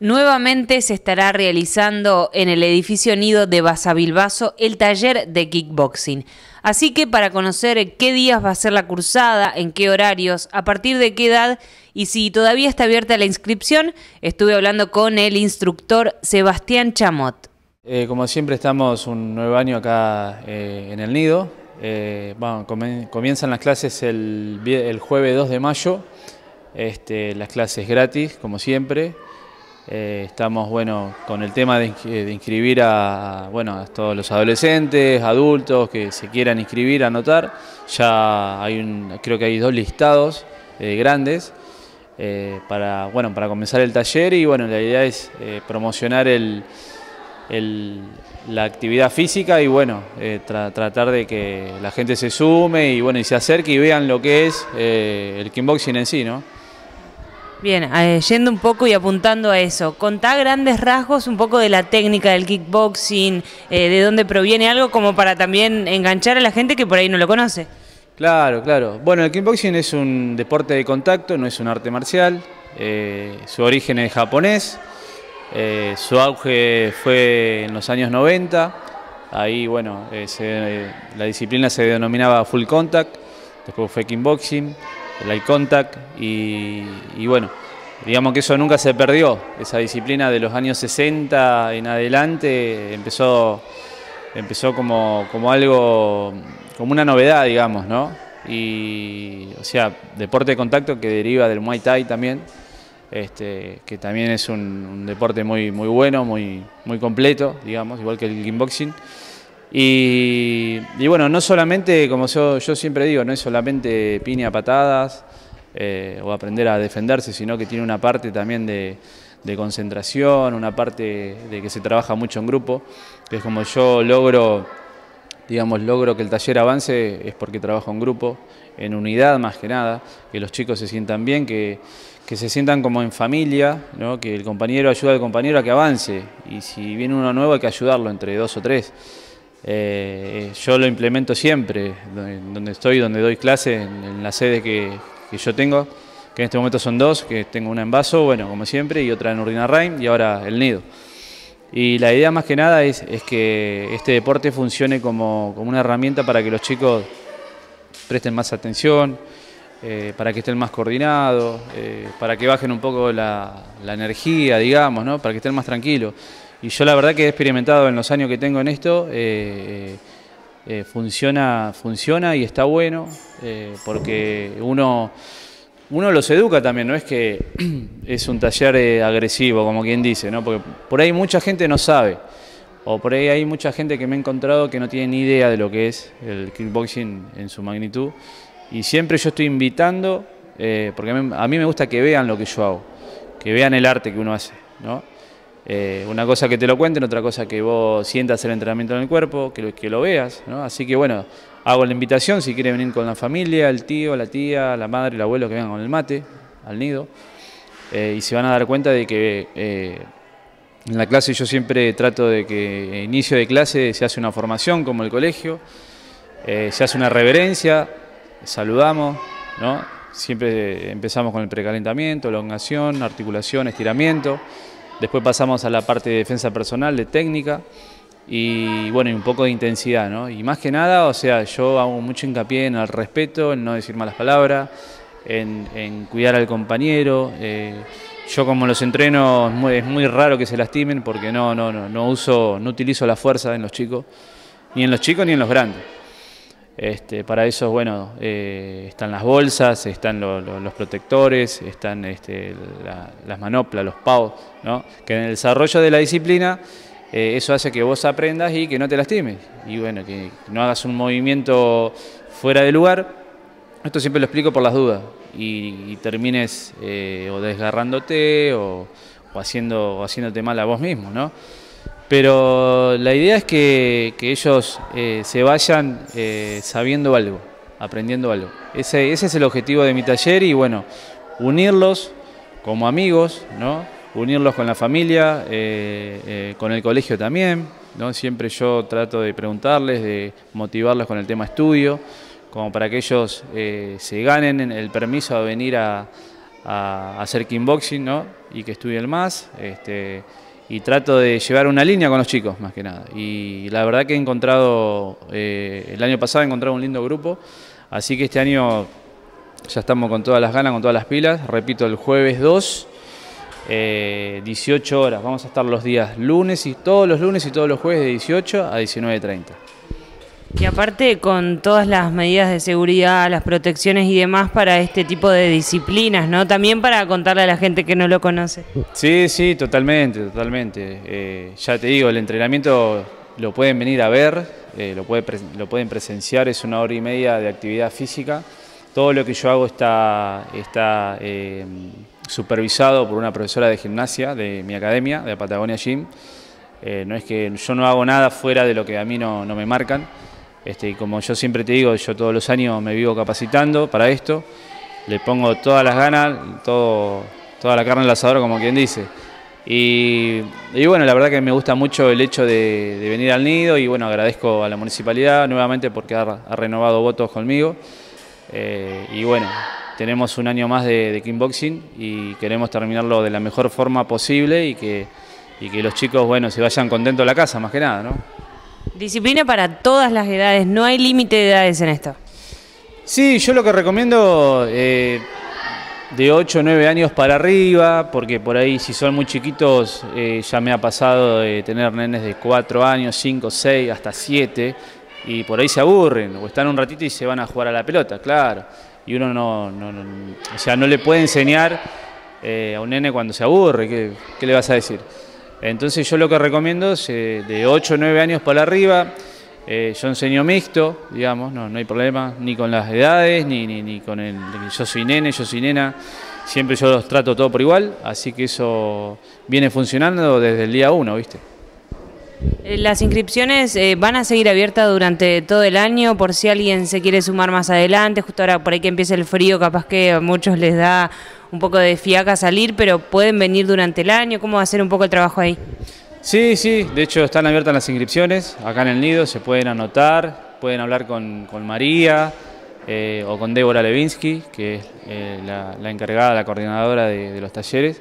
Nuevamente se estará realizando en el edificio Nido de Basavilbaso el taller de kickboxing. Así que para conocer qué días va a ser la cursada, en qué horarios, a partir de qué edad y si todavía está abierta la inscripción, estuve hablando con el instructor Sebastián Chamot. Eh, como siempre estamos un nuevo año acá eh, en el Nido. Eh, comienzan las clases el, jueves 2 de mayo, este, las clases gratis, como siempre. Eh, estamos bueno, con el tema de, inscribir a, bueno, a todos los adolescentes, adultos que se quieran inscribir, anotar. Ya hay un, creo que hay dos listados eh, grandes eh, para, bueno, para comenzar el taller y bueno, la idea es promocionar el, la actividad física y bueno, tratar de que la gente se sume y bueno, y se acerque y vean lo que es el kickboxing en sí, ¿no? Bien, eh, yendo un poco y apuntando a eso, contá grandes rasgos un poco de la técnica del kickboxing, eh, de dónde proviene algo como para también enganchar a la gente que por ahí no lo conoce. Claro, claro. Bueno, el kickboxing es un deporte de contacto, no es un arte marcial. Eh, su origen es japonés, su auge fue en los años 90. Ahí, bueno, la disciplina se denominaba full contact, después fue kickboxing el eye contact y, bueno, digamos que eso nunca se perdió, esa disciplina de los años 60 en adelante empezó, empezó como, como algo, como una novedad, digamos, ¿no? Y, o sea, deporte de contacto que deriva del Muay Thai también, este, que también es un, deporte muy, muy bueno, muy, muy completo, digamos, igual que el kickboxing. Y, bueno, no solamente, como yo, siempre digo, no es solamente piña patadas eh, o aprender a defenderse, sino que tiene una parte también de, concentración, una parte de que se trabaja mucho en grupo, que es como yo logro, digamos, logro que el taller avance, es porque trabajo en grupo, en unidad más que nada, que los chicos se sientan bien, que, que se sientan como en familia, ¿no? que el compañero ayuda al compañero a que avance, y si viene uno nuevo hay que ayudarlo entre dos o tres. Eh, yo lo implemento siempre, donde estoy, donde doy clase, en, la sede que, yo tengo, que en este momento son dos, que tengo una en Vaso, bueno, como siempre, y otra en Urdina Rain, y ahora el Nido. Y la idea más que nada es, que este deporte funcione como, una herramienta para que los chicos presten más atención, eh, para que estén más coordinados, eh, para que bajen un poco la, la energía, digamos, ¿no? para que estén más tranquilos. Y yo la verdad que he experimentado en los años que tengo en esto, eh, eh, funciona, funciona y está bueno, eh, porque uno, uno los educa también, no es que es un taller agresivo, como quien dice, ¿no? porque por ahí mucha gente no sabe, o por ahí hay mucha gente que me he encontrado que no tiene ni idea de lo que es el kickboxing en su magnitud, y siempre yo estoy invitando, porque a mí, me gusta que vean lo que yo hago, que vean el arte que uno hace, ¿no? Eh, una cosa que te lo cuenten, otra cosa que vos sientas el entrenamiento en el cuerpo, que lo, que lo veas. ¿no? Así que bueno, hago la invitación si quieren venir con la familia, el tío, la tía, la madre, el abuelo que vengan con el mate al nido. Eh, y se van a dar cuenta de que eh, en la clase yo siempre trato de que inicio de clase se hace una formación como el colegio, se hace una reverencia, saludamos, ¿no? siempre empezamos con el precalentamiento, elongación, articulación, estiramiento. Después pasamos a la parte de defensa personal, de técnica y bueno, y un poco de intensidad, ¿no? Y más que nada, o sea, yo hago mucho hincapié en el respeto, en no decir malas palabras, en, cuidar al compañero. Eh, yo como los entreno es muy, raro que se lastimen porque no, no, no, no uso, no utilizo la fuerza en los chicos, ni en los chicos ni en los grandes. Este, para eso, bueno, eh, están las bolsas, están los protectores, están este, las manoplas, los pavos, ¿no? que en el desarrollo de la disciplina eh, eso hace que vos aprendas y que no te lastimes. Y bueno, que no hagas un movimiento fuera de lugar. Esto siempre lo explico por las dudas. Y, termines eh, o desgarrándote o, haciendo, o haciéndote mal a vos mismo, ¿no? Pero la idea es que, ellos eh, se vayan eh, sabiendo algo, aprendiendo algo. Ese, es el objetivo de mi taller y bueno, unirlos como amigos, ¿no? unirlos con la familia, eh, con el colegio también. ¿no? Siempre yo trato de preguntarles, de motivarlos con el tema estudio, como para que ellos se ganen el permiso de venir a, hacer kickboxing, ¿no? Y que estudien más. Este, y trato de llevar una línea con los chicos, más que nada. Y la verdad que he encontrado, eh, el año pasado he encontrado un lindo grupo, así que este año ya estamos con todas las ganas, con todas las pilas. Repito, el jueves 2, 18 horas. Vamos a estar los días lunes y todos los lunes y todos los jueves de 18 a 19.30. Y aparte con todas las medidas de seguridad, las protecciones y demás para este tipo de disciplinas, ¿no? También para contarle a la gente que no lo conoce. Sí, sí, totalmente, totalmente. Eh, ya te digo, el entrenamiento lo pueden venir a ver, eh, lo, pueden presenciar, es una hora y media de actividad física. Todo lo que yo hago está, eh, supervisado por una profesora de gimnasia de mi academia, de Patagonia Gym. no es que yo no hago nada fuera de lo que a mí no me marcan. Este, y como yo siempre te digo, yo todos los años me vivo capacitando para esto, le pongo todas las ganas, toda la carne al asador, como quien dice. Y, bueno, la verdad que me gusta mucho el hecho de, venir al nido y bueno, agradezco a la municipalidad nuevamente porque ha, renovado votos conmigo. Eh, y bueno, tenemos un año más de, de kickboxing y queremos terminarlo de la mejor forma posible y que, y que los chicos, bueno, se vayan contentos a la casa, más que nada, ¿no? Disciplina para todas las edades, no hay límite de edades en esto. Sí, yo lo que recomiendo eh, de 8 o 9 años para arriba, porque por ahí si son muy chiquitos eh, ya me ha pasado de tener nenes de 4 años, 5, 6, hasta 7, y por ahí se aburren, o están un ratito y se van a jugar a la pelota, claro. Y uno no, o sea, no le puede enseñar eh, a un nene cuando se aburre, ¿qué, qué le vas a decir? Entonces yo lo que recomiendo es eh, de 8 o 9 años para arriba, eh, yo enseño mixto, digamos, no, no hay problema, ni con las edades, ni, ni, con el yo soy nene, yo soy nena, siempre yo los trato todo por igual, así que eso viene funcionando desde el día 1, ¿viste? Eh, las inscripciones van a seguir abiertas durante todo el año por si alguien se quiere sumar más adelante, justo ahora por ahí que empiece el frío, capaz que a muchos les da un poco de fiaca salir, pero pueden venir durante el año. ¿Cómo va a ser un poco el trabajo ahí? Sí, sí, de hecho están abiertas las inscripciones acá en el nido, se pueden anotar, pueden hablar con, María eh, o con Débora Levinsky, que es eh, la, encargada, la coordinadora de, los talleres,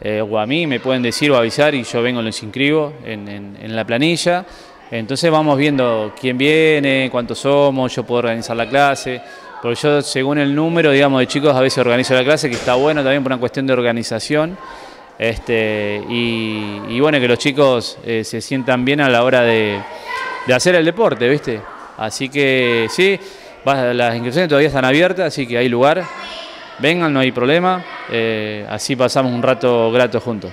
eh, o a mí me pueden decir o avisar y yo vengo y los inscribo en, en la planilla. Entonces vamos viendo quién viene, cuántos somos, yo puedo organizar la clase. Porque yo, según el número, digamos, de chicos, a veces organizo la clase, que está bueno también por una cuestión de organización. Este, y, bueno, que los chicos eh, se sientan bien a la hora de, hacer el deporte, ¿viste? Así que sí, las inscripciones todavía están abiertas, así que hay lugar. Vengan, no hay problema. Eh, así pasamos un rato grato juntos.